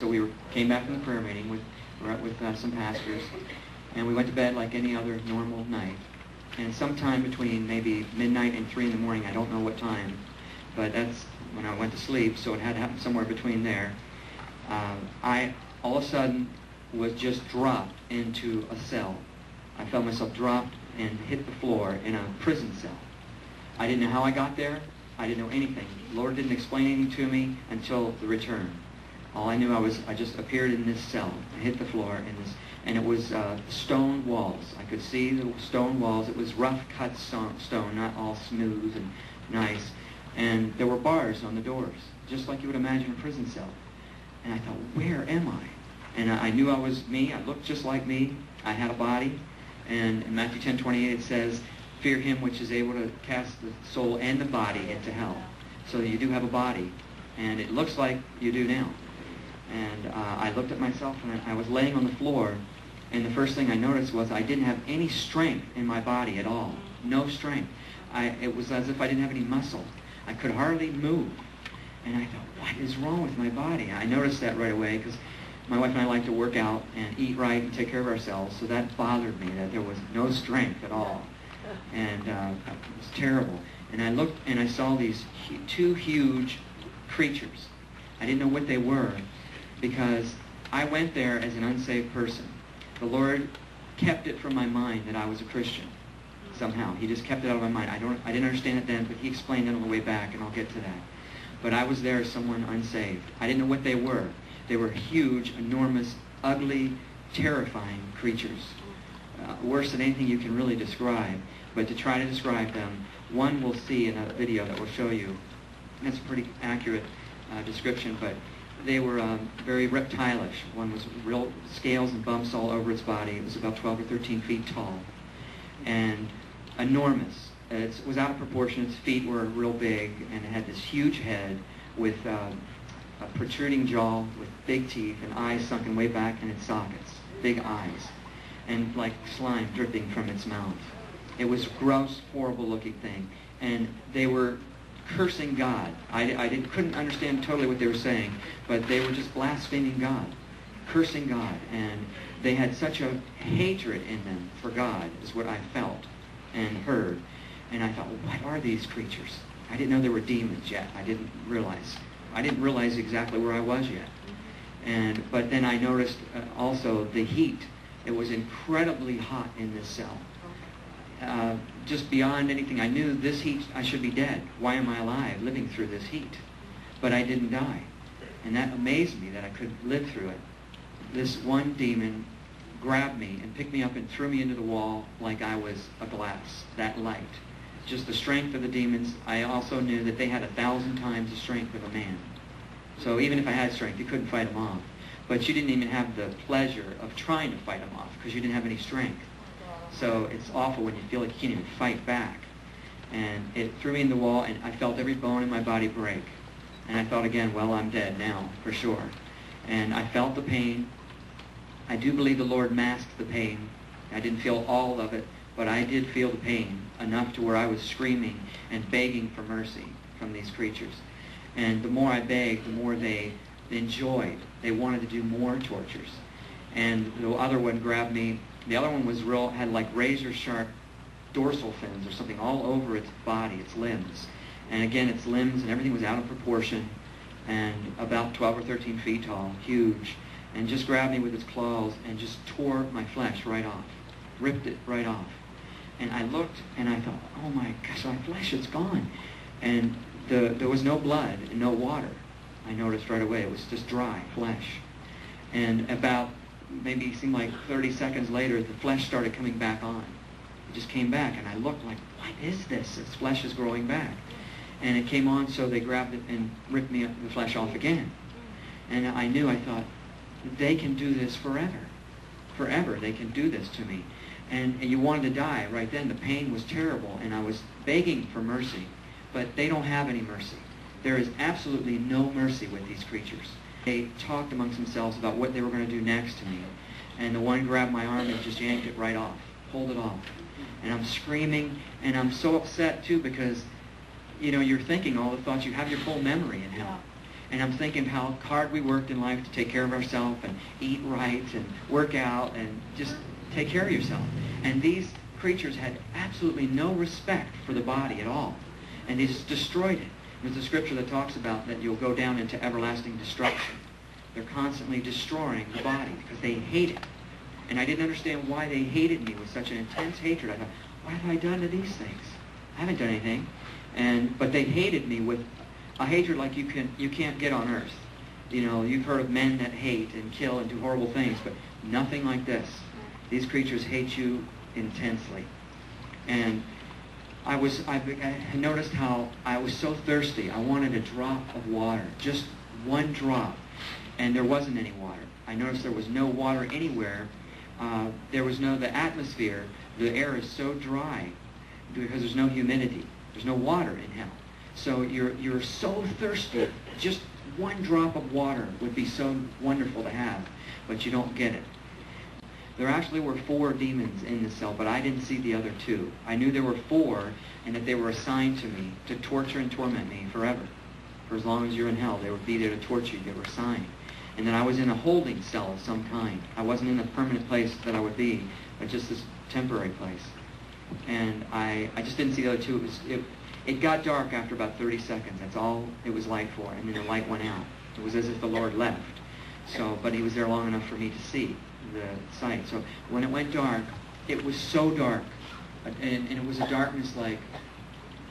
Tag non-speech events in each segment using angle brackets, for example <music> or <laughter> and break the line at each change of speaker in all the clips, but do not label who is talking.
So we were, came back from the prayer meeting with, with uh, some pastors, and we went to bed like any other normal night. And sometime between maybe midnight and 3 in the morning, I don't know what time, but that's when I went to sleep, so it had to happen somewhere between there. Uh, I all of a sudden was just dropped into a cell. I felt myself dropped and hit the floor in a prison cell. I didn't know how I got there. I didn't know anything. The Lord didn't explain anything to me until the return. All I knew I was I just appeared in this cell. I hit the floor in this, and it was uh, stone walls. I could see the stone walls. It was rough cut stone, not all smooth and nice. And there were bars on the doors, just like you would imagine a prison cell. And I thought, where am I? And I, I knew I was me. I looked just like me. I had a body. And in Matthew 10, 28, it says, fear him which is able to cast the soul and the body into hell. So you do have a body. And it looks like you do now. And uh, I looked at myself and I was laying on the floor. And the first thing I noticed was I didn't have any strength in my body at all. No strength. I, it was as if I didn't have any muscle. I could hardly move. And I thought, what is wrong with my body? I noticed that right away because my wife and I like to work out and eat right and take care of ourselves. So that bothered me that there was no strength at all. And uh, it was terrible. And I looked and I saw these two huge creatures. I didn't know what they were because I went there as an unsaved person. The Lord kept it from my mind that I was a Christian somehow. He just kept it out of my mind. I don't I didn't understand it then, but he explained it on the way back and I'll get to that. But I was there as someone unsaved. I didn't know what they were. They were huge, enormous, ugly, terrifying creatures. Uh, worse than anything you can really describe. But to try to describe them, one we'll see in a video that we'll show you. That's a pretty accurate uh, description, but they were um, very reptilish. One was real scales and bumps all over its body. It was about 12 or 13 feet tall and enormous. It was out of proportion. Its feet were real big, and it had this huge head with uh, a protruding jaw with big teeth and eyes sunken way back in its sockets, big eyes, and like slime dripping from its mouth. It was gross, horrible looking thing. And they were cursing God. I, I didn't, couldn't understand totally what they were saying, but they were just blaspheming God, cursing God. And they had such a hatred in them for God, is what I felt and heard. And I thought, what are these creatures? I didn't know there were demons yet. I didn't realize. I didn't realize exactly where I was yet. And but then I noticed uh, also the heat. It was incredibly hot in this cell. Uh, just beyond anything. I knew this heat, I should be dead. Why am I alive living through this heat? But I didn't die. And that amazed me that I could live through it. This one demon grabbed me and picked me up and threw me into the wall like I was a glass, that light. Just the strength of the demons. I also knew that they had a thousand times the strength of a man. So even if I had strength, you couldn't fight them off. But you didn't even have the pleasure of trying to fight them off because you didn't have any strength. So it's awful when you feel like you can't even fight back. And it threw me in the wall, and I felt every bone in my body break. And I thought again, well, I'm dead now, for sure. And I felt the pain. I do believe the Lord masked the pain. I didn't feel all of it, but I did feel the pain enough to where I was screaming and begging for mercy from these creatures. And the more I begged, the more they enjoyed. They wanted to do more tortures. And the other one grabbed me the other one was real, had like razor sharp dorsal fins or something all over its body, its limbs. And again, its limbs and everything was out of proportion and about 12 or 13 feet tall, huge, and just grabbed me with its claws and just tore my flesh right off, ripped it right off. And I looked and I thought, oh my gosh, my flesh is gone. And the, there was no blood and no water. I noticed right away. It was just dry flesh. And about maybe seemed like 30 seconds later, the flesh started coming back on. It just came back, and I looked like, what is this? This flesh is growing back. And it came on, so they grabbed it and ripped me the flesh off again. And I knew, I thought, they can do this forever. Forever, they can do this to me. And, and you wanted to die right then. The pain was terrible, and I was begging for mercy. But they don't have any mercy. There is absolutely no mercy with these creatures. They talked amongst themselves about what they were going to do next to me. And the one grabbed my arm and just yanked it right off, pulled it off. And I'm screaming, and I'm so upset too because, you know, you're thinking all the thoughts. You have your full memory in hell. And I'm thinking how hard we worked in life to take care of ourselves and eat right and work out and just take care of yourself. And these creatures had absolutely no respect for the body at all. And they just destroyed it. There's a scripture that talks about that you'll go down into everlasting destruction. They're constantly destroying the body because they hate it. And I didn't understand why they hated me with such an intense hatred. I thought, what have I done to these things? I haven't done anything. And but they hated me with a hatred like you can you can't get on earth. You know, you've heard of men that hate and kill and do horrible things, but nothing like this. These creatures hate you intensely. And I was I, I noticed how I was so thirsty. I wanted a drop of water, just one drop, and there wasn't any water. I noticed there was no water anywhere. Uh, there was no the atmosphere. The air is so dry because there's no humidity. There's no water in hell. So you're you're so thirsty. Just one drop of water would be so wonderful to have, but you don't get it. There actually were four demons in the cell, but I didn't see the other two. I knew there were four and that they were assigned to me to torture and torment me forever. For as long as you're in hell, they would be there to torture you. They were assigned. And then I was in a holding cell of some kind. I wasn't in the permanent place that I would be, but just this temporary place. And I, I just didn't see the other two. It, was, it, it got dark after about 30 seconds. That's all it was light for. And then the light went out. It was as if the Lord left. So, but he was there long enough for me to see the sight. So when it went dark, it was so dark, and, and it was a darkness like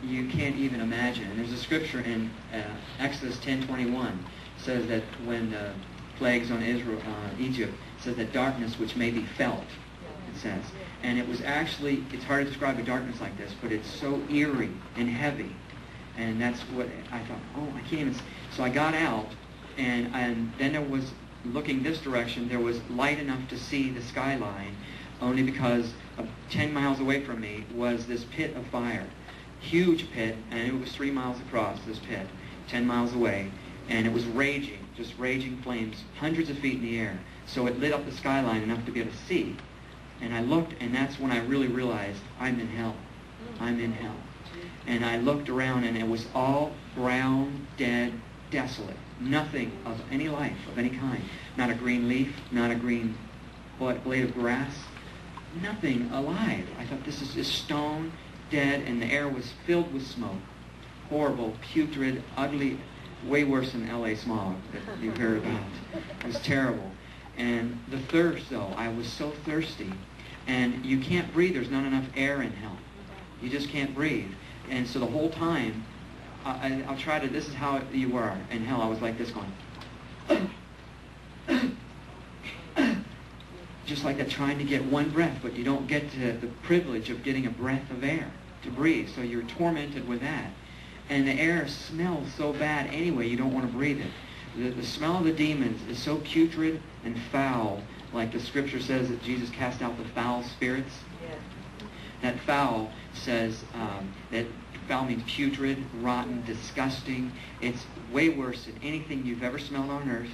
you can't even imagine. And there's a scripture in uh, Exodus 10:21 says that when the plagues on Israel, uh, Egypt, says that darkness which may be felt. It says, and it was actually it's hard to describe a darkness like this, but it's so eerie and heavy, and that's what I thought. Oh, I can't even. So I got out, and and then there was looking this direction, there was light enough to see the skyline, only because uh, 10 miles away from me was this pit of fire. Huge pit, and it was three miles across, this pit, 10 miles away, and it was raging, just raging flames, hundreds of feet in the air. So it lit up the skyline enough to be able to see. And I looked, and that's when I really realized I'm in hell. I'm in hell. And I looked around, and it was all brown, dead, desolate. Nothing of any life of any kind. Not a green leaf, not a green blade of grass. Nothing alive. I thought this is just stone, dead, and the air was filled with smoke. Horrible, putrid, ugly, way worse than LA smog that you heard about. It was terrible. And the thirst, though, I was so thirsty. And you can't breathe. There's not enough air in hell. You just can't breathe. And so the whole time, I, will try to, this is how you were in hell. I was like this going, <coughs> just like that, trying to get one breath, but you don't get to the privilege of getting a breath of air to breathe. So you're tormented with that. And the air smells so bad anyway, you don't want to breathe it. The, the smell of the demons is so putrid and foul, like the scripture says that Jesus cast out the foul spirits. That foul says um, that foul means putrid, rotten, disgusting. It's way worse than anything you've ever smelled on earth.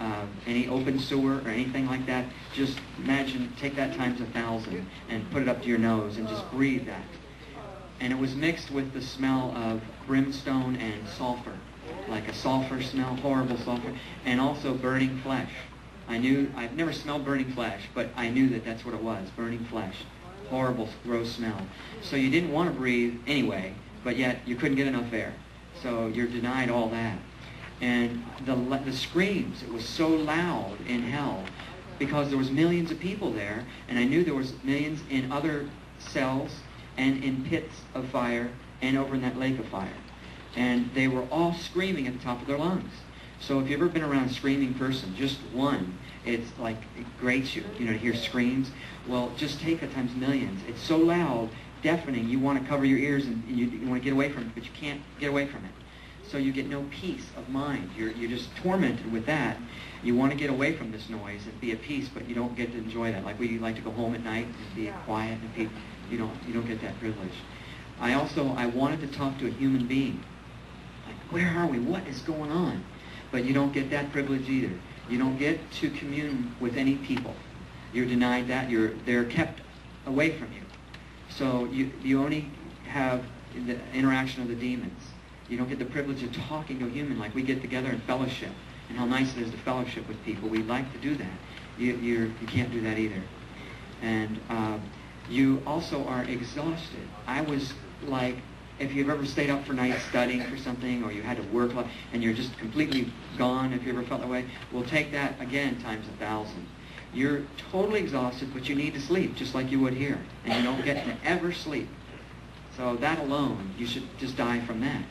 Uh, any open sewer or anything like that. Just imagine, take that times a thousand and put it up to your nose and just breathe that. And it was mixed with the smell of brimstone and sulfur, like a sulfur smell, horrible sulfur, and also burning flesh. I knew, I've never smelled burning flesh, but I knew that that's what it was, burning flesh. Horrible, gross smell. So you didn't want to breathe anyway, but yet you couldn't get enough air. So you're denied all that. And the, the screams, it was so loud in hell because there was millions of people there, and I knew there was millions in other cells and in pits of fire and over in that lake of fire. And they were all screaming at the top of their lungs. So if you've ever been around a screaming person, just one, it's like, it grates you, you know, to hear screams. Well, just take it times millions. It's so loud, deafening. You want to cover your ears and you, you want to get away from it, but you can't get away from it. So you get no peace of mind. You're, you're just tormented with that. You want to get away from this noise and be at peace, but you don't get to enjoy that. Like we like to go home at night and be quiet and be, you don't, you don't get that privilege. I also, I wanted to talk to a human being. Like, where are we? What is going on? But you don't get that privilege either. You don't get to commune with any people. You're denied that. You're, they're kept away from you. So you, you only have the interaction of the demons. You don't get the privilege of talking to a human like we get together in fellowship. And how nice it is to fellowship with people. We like to do that. You, you're, you can't do that either. And uh, you also are exhausted. I was like, if you've ever stayed up for nights studying for something, or you had to work and you're just completely gone, if you ever felt that way, we'll take that again times a thousand. You're totally exhausted, but you need to sleep, just like you would here. And you don't get to ever sleep. So that alone, you should just die from that.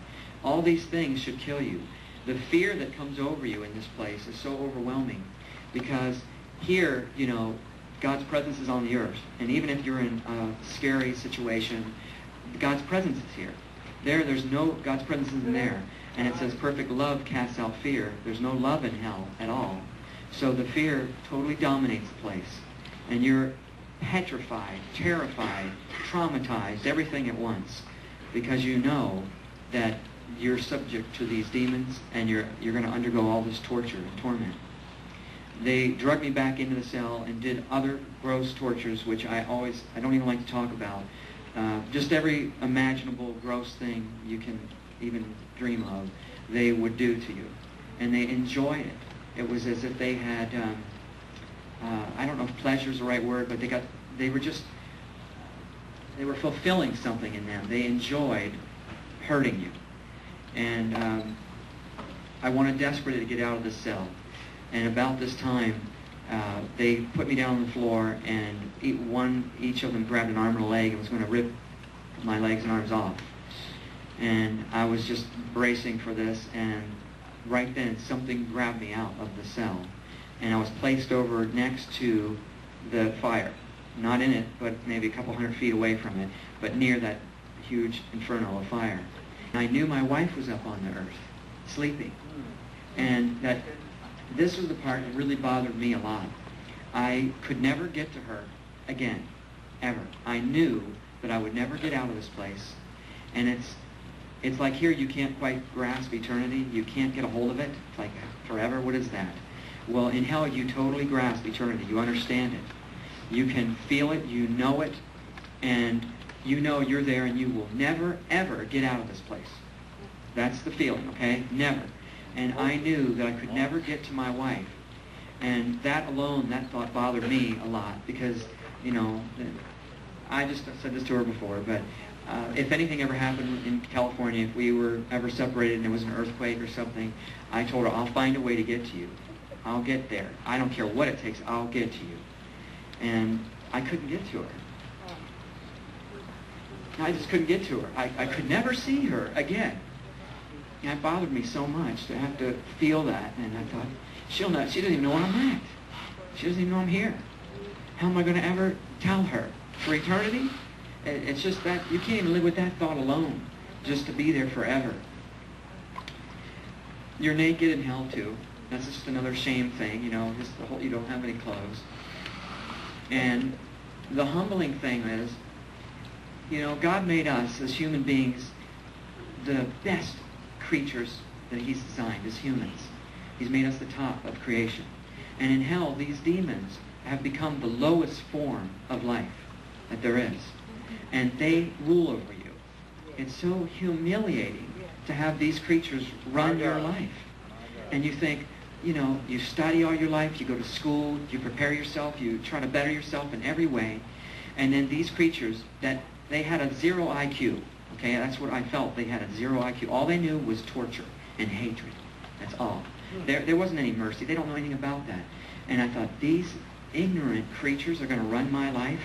All these things should kill you. The fear that comes over you in this place is so overwhelming because here, you know, God's presence is on the earth. And even if you're in a scary situation, God's presence is here. There, there's no, God's presence isn't there. And it says perfect love casts out fear. There's no love in hell at all. So the fear totally dominates the place. And you're petrified, terrified, traumatized, everything at once. Because you know that you're subject to these demons and you're, you're going to undergo all this torture and torment. They drug me back into the cell and did other gross tortures, which I always, I don't even like to talk about. Uh, just every imaginable gross thing you can even dream of, they would do to you. And they enjoy it. It was as if they had, um, uh, I don't know if pleasure is the right word, but they got, they were just, they were fulfilling something in them. They enjoyed hurting you. And um, I wanted desperately to get out of the cell. And about this time, uh, they put me down on the floor, and one, each of them grabbed an arm and a leg and was going to rip my legs and arms off. And I was just bracing for this, and right then something grabbed me out of the cell. And I was placed over next to the fire. Not in it, but maybe a couple hundred feet away from it, but near that huge inferno of fire. I knew my wife was up on the earth, sleeping. And that this was the part that really bothered me a lot. I could never get to her again, ever. I knew that I would never get out of this place. And it's it's like here you can't quite grasp eternity. You can't get a hold of it. It's like forever. What is that? Well, in hell you totally grasp eternity. You understand it. You can feel it. You know it. And you know you're there and you will never, ever get out of this place. That's the feeling, okay? Never. And I knew that I could never get to my wife. And that alone, that thought bothered me a lot because, you know, I just said this to her before, but uh, if anything ever happened in California, if we were ever separated and there was an earthquake or something, I told her, I'll find a way to get to you. I'll get there. I don't care what it takes. I'll get to you. And I couldn't get to her. I just couldn't get to her. I, I could never see her again. And it bothered me so much to have to feel that. And I thought, she'll not, she doesn't even know where I'm at. She doesn't even know I'm here. How am I going to ever tell her? For eternity? It's just that, you can't even live with that thought alone, just to be there forever. You're naked in hell too. That's just another shame thing, you know, just the whole, you don't have any clothes. And the humbling thing is, you know, God made us as human beings the best creatures that he's designed as humans. He's made us the top of creation. And in hell, these demons have become the lowest form of life that there is. And they rule over you. It's so humiliating to have these creatures run your life. And you think, you know, you study all your life, you go to school, you prepare yourself, you try to better yourself in every way. And then these creatures that they had a zero IQ, Okay, that's what I felt. They had a zero IQ. All they knew was torture and hatred. That's all. There, there wasn't any mercy. They don't know anything about that. And I thought, these ignorant creatures are going to run my life?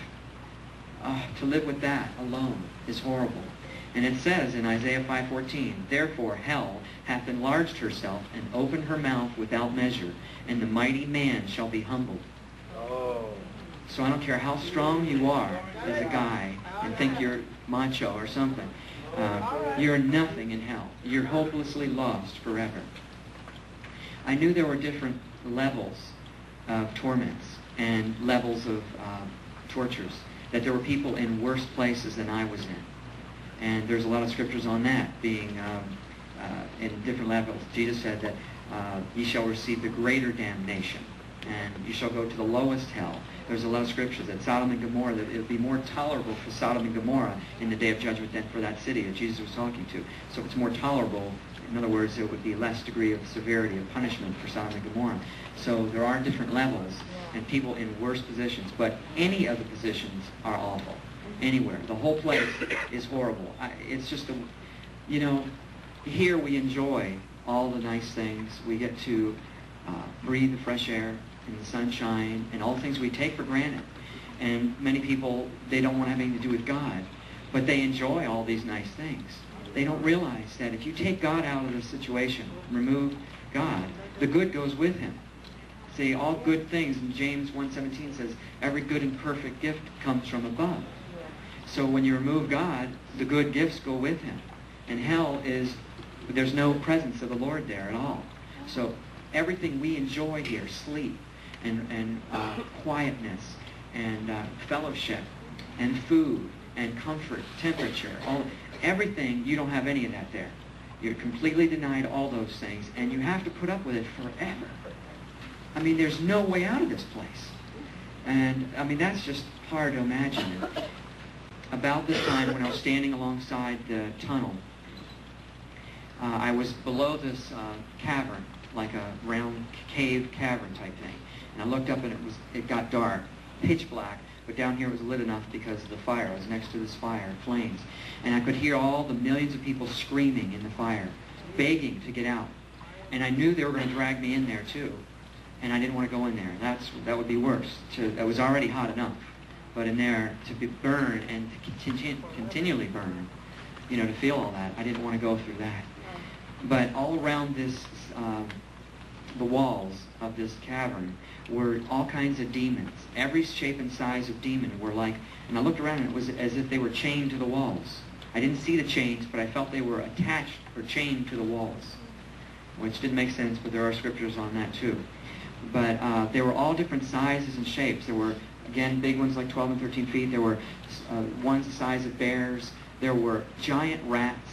Uh, to live with that alone is horrible. And it says in Isaiah 5.14, Therefore hell hath enlarged herself and opened her mouth without measure, and the mighty man shall be humbled. Oh. So I don't care how strong you are as a guy and think you're macho or something. Uh, you're nothing in hell. You're hopelessly lost forever. I knew there were different levels of torments and levels of uh, tortures, that there were people in worse places than I was in. And there's a lot of scriptures on that being um, uh, in different levels. Jesus said that uh, ye shall receive the greater damnation. and you shall go to the lowest hell. There's a lot of scriptures that Sodom and Gomorrah, that it would be more tolerable for Sodom and Gomorrah in the day of judgment than for that city that Jesus was talking to. So it's more tolerable, in other words, it would be less degree of severity of punishment for Sodom and Gomorrah. So there are different levels and people in worse positions, but any of the positions are awful. Anywhere. The whole place is horrible. I, it's just a, you know, here we enjoy all the nice things. We get to uh, breathe the fresh air and the sunshine and all the things we take for granted. And many people, they don't want to have anything to do with God, but they enjoy all these nice things. They don't realize that if you take God out of the situation, remove God, the good goes with him. See, all good things, in James 1.17 says, every good and perfect gift comes from above. So when you remove God, the good gifts go with him. And hell is, there's no presence of the Lord there at all. So everything we enjoy here, sleep and, and uh, quietness and uh, fellowship and food and comfort, temperature, all everything, you don't have any of that there. You're completely denied all those things, and you have to put up with it forever. I mean, there's no way out of this place. And, I mean, that's just hard to imagine. About this time, when I was standing alongside the tunnel, uh, I was below this uh, cavern, like a round cave cavern type thing. And I looked up and it was it got dark, pitch black, but down here it was lit enough because of the fire. I was next to this fire, flames. And I could hear all the millions of people screaming in the fire, begging to get out. And I knew they were going to drag me in there too. And I didn't want to go in there. That's that would be worse. To, it was already hot enough. But in there, to be burned and to continu continually burn, you know, to feel all that, I didn't want to go through that. But all around this, um, the walls of this cavern were all kinds of demons. Every shape and size of demon were like, and I looked around and it was as if they were chained to the walls. I didn't see the chains, but I felt they were attached or chained to the walls, which didn't make sense, but there are scriptures on that too. But uh, they were all different sizes and shapes. There were, again, big ones like 12 and 13 feet. There were uh, ones the size of bears. There were giant rats.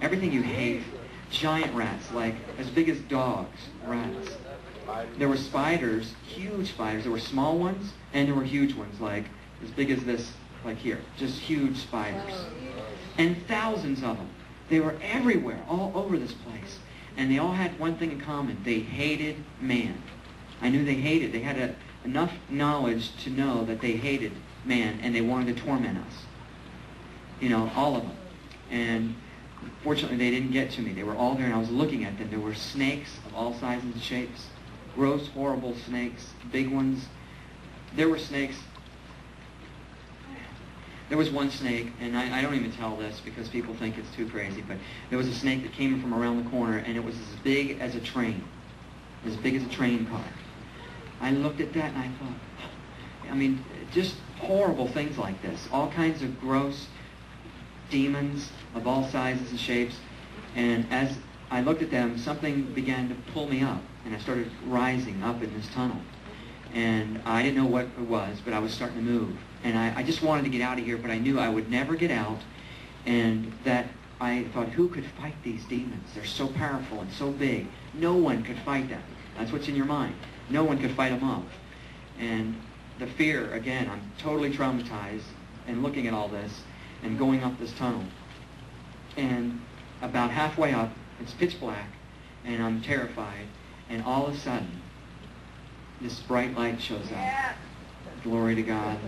Everything you hate. Giant rats, like as big as dogs, rats. There were spiders, huge spiders. There were small ones, and there were huge ones, like as big as this, like here. Just huge spiders. And thousands of them. They were everywhere, all over this place. And they all had one thing in common. They hated man. I knew they hated. They had a, enough knowledge to know that they hated man, and they wanted to torment us. You know, all of them. And fortunately, they didn't get to me. They were all there, and I was looking at them. There were snakes of all sizes and shapes gross, horrible snakes, big ones. There were snakes. There was one snake, and I, I, don't even tell this because people think it's too crazy, but there was a snake that came from around the corner, and it was as big as a train, as big as a train car. I looked at that and I thought, I mean, just horrible things like this. All kinds of gross demons of all sizes and shapes. And as I looked at them, something began to pull me up and I started rising up in this tunnel. And I didn't know what it was, but I was starting to move. And I, I just wanted to get out of here, but I knew I would never get out. And that I thought, who could fight these demons? They're so powerful and so big. No one could fight them. That's what's in your mind. No one could fight them off. And the fear, again, I'm totally traumatized and looking at all this and going up this tunnel. And about halfway up, it's pitch black, and I'm terrified. And all of a sudden, this bright light shows up. Glory to God.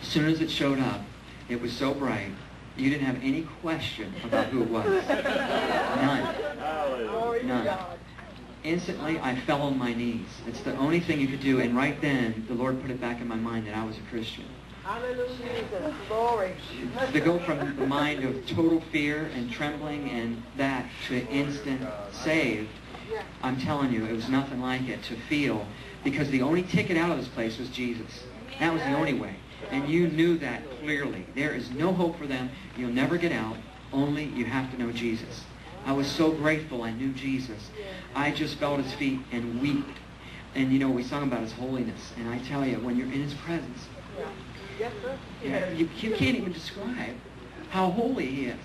As soon as it showed up, it was so bright, you didn't have any question about who it was. None. None. Instantly, I fell on my knees. It's the only thing you could do, and right then, the Lord put it back in my mind that I was a Christian.
Hallelujah. Glory.
To go from the mind of total fear and trembling and that to instant saved I'm telling you, it was nothing like it to feel, because the only ticket out of this place was Jesus. That was the only way. And you knew that clearly. There is no hope for them. You'll never get out. Only you have to know Jesus. I was so grateful I knew Jesus. I just felt his feet and wept. And you know, we sung about his holiness. And I tell you, when you're in his presence, You, you can't even describe how holy he is.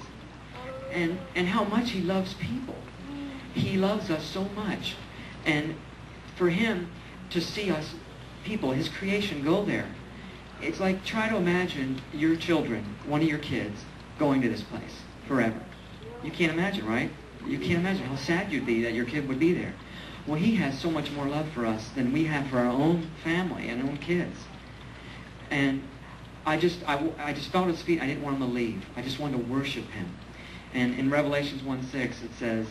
And, and how much he loves people. He loves us so much. And for him, to see us people, his creation, go there. It's like try to imagine your children, one of your kids, going to this place forever. You can't imagine, right? You can't imagine how sad you'd be that your kid would be there. Well, he has so much more love for us than we have for our own family and own kids. And I just, I, I just felt his feet. I didn't want him to leave. I just wanted to worship him. And in Revelations 1.6 it says,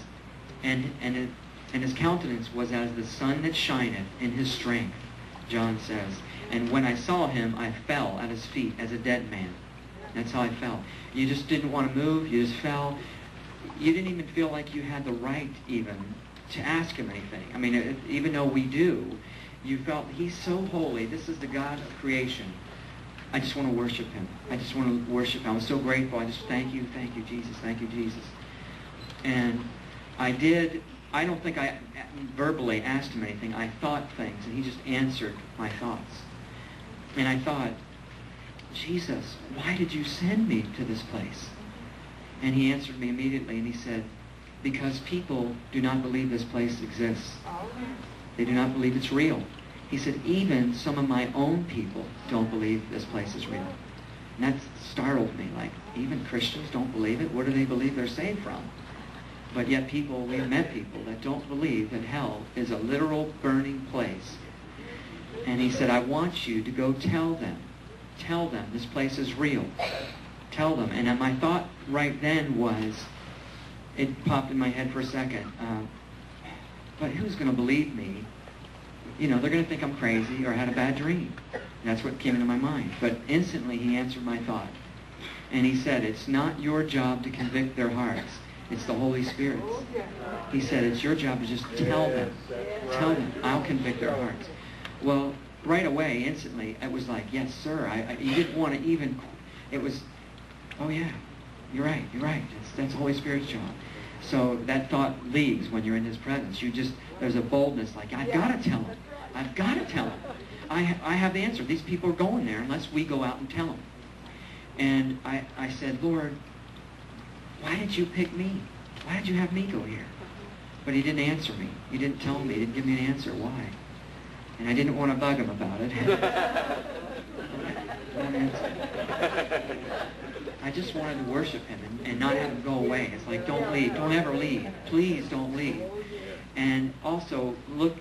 and, and, it, and his countenance was as the sun that shineth in his strength, John says. And when I saw him, I fell at his feet as a dead man. That's how I felt. You just didn't want to move. You just fell. You didn't even feel like you had the right even to ask him anything. I mean, even though we do, you felt he's so holy. This is the God of creation. I just want to worship him. I just want to worship him. I'm so grateful. I just thank you, thank you, Jesus, thank you, Jesus. And I did, I don't think I verbally asked him anything. I thought things, and he just answered my thoughts. And I thought, Jesus, why did you send me to this place? And he answered me immediately, and he said, because people do not believe this place exists. They do not believe it's real. He said, even some of my own people don't believe this place is real. And that startled me. Like, even Christians don't believe it? Where do they believe they're saved from? But yet people, we've met people that don't believe that hell is a literal burning place. And he said, I want you to go tell them. Tell them this place is real. Tell them. And my thought right then was, it popped in my head for a second. Uh, but who's going to believe me? You know, they're going to think I'm crazy or had a bad dream. That's what came into my mind. But instantly he answered my thought. And he said, it's not your job to convict their hearts. It's the Holy Spirit's. He said, it's your job to just tell them. Tell them. I'll convict their hearts. Well, right away, instantly, it was like, yes, sir. I, I, you didn't want to even, it was, oh yeah, you're right, you're right. That's, that's the Holy Spirit's job. So that thought leaves when you're in His presence. You just, there's a boldness like, I've got to tell Him. I've got to tell Him. I, I have the answer. These people are going there unless we go out and tell them. And I, I said, Lord, why did you pick me? Why did you have me go here? But he didn't answer me. He didn't tell me. He didn't give me an answer. Why? And I didn't want to bug him about it. <laughs> I just wanted to worship him and, and not have him go away. It's like, don't leave. Don't ever leave. Please don't leave. And also, look,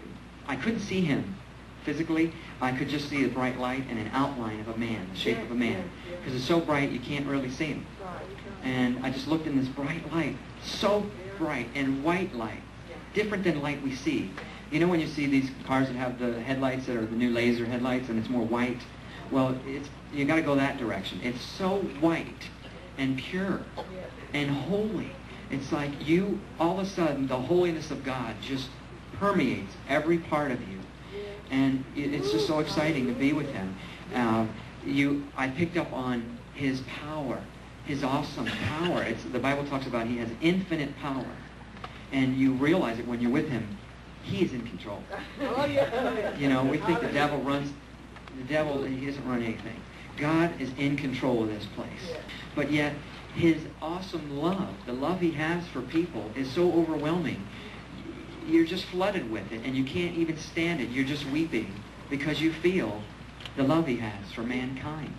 I couldn't see him physically. I could just see the bright light and an outline of a man, the shape of a man. Because it's so bright, you can't really see him. And I just looked in this bright light, so bright and white light, different than light we see. You know when you see these cars that have the headlights that are the new laser headlights and it's more white? Well, it's you got to go that direction. It's so white and pure and holy. It's like you, all of a sudden, the holiness of God just permeates every part of you. And it's just so exciting to be with him. Uh, you, I picked up on his power, his awesome power. It's, the Bible talks about he has infinite power. And you realize it when you're with him. He is in control. <laughs> You know, we think the devil runs, the devil, he doesn't run anything. God is in control of this place. But yet, his awesome love, the love he has for people, is so overwhelming. You're just flooded with it, and you can't even stand it. You're just weeping because you feel the love he has for mankind.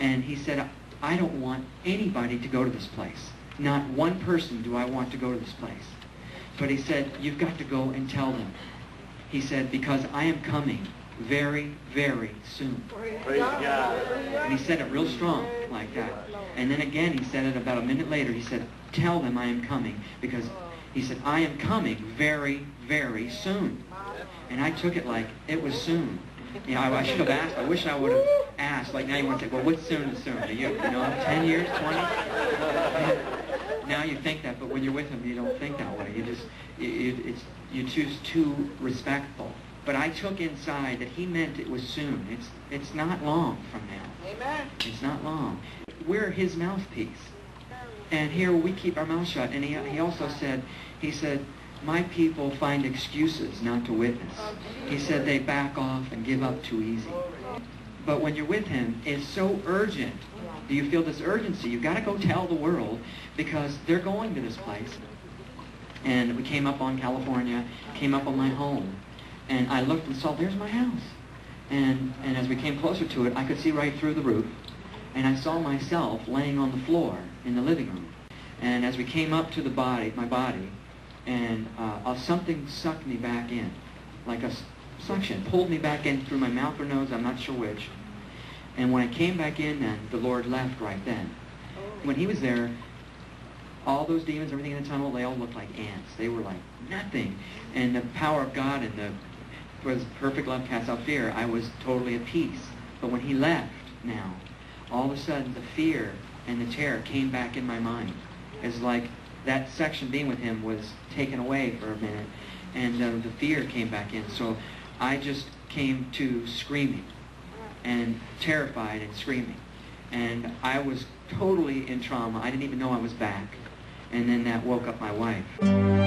And he said, I don't want anybody to go to this place. Not one person do I want to go to this place. But he said, you've got to go and tell them. He said, because I am coming very, very soon.
Praise God.
And he said it real strong like that. And then again, he said it about a minute later. He said, tell them I am coming. Because he said, I am coming very, very soon. And I took it like it was soon. You know, I, I should have asked. I wish I would have asked. Like now you want to say, well, what's soon is soon? Do you, you know, 10 years, 20? now you think that, but when you're with him, you don't think that way. You just, you, you, it's, you choose too respectful. But I took inside that he meant it was soon. It's, it's not long from now.
Amen.
It's not long. We're his mouthpiece. And here we keep our mouth shut. And he, he also said, he said, my people find excuses not to witness. He said they back off and give up too easy. But when you're with him, it's so urgent. Do you feel this urgency? You've got to go tell the world because they're going to this place. And we came up on California, came up on my home. And I looked and saw, there's my house. And, and as we came closer to it, I could see right through the roof. And I saw myself laying on the floor in the living room. And as we came up to the body, my body, and uh, uh, something sucked me back in, like a suction, pulled me back in through my mouth or nose, I'm not sure which. And when I came back in then, the Lord left right then. When he was there, all those demons, everything in the tunnel, they all looked like ants. They were like nothing. And the power of God and the was perfect love casts out fear. I was totally at peace. But when he left now, all of a sudden the fear and the terror came back in my mind. It's like that section being with him was taken away for a minute, and uh, the fear came back in. So I just came to screaming and terrified and screaming. And I was totally in trauma. I didn't even know I was back. And then that woke up my wife.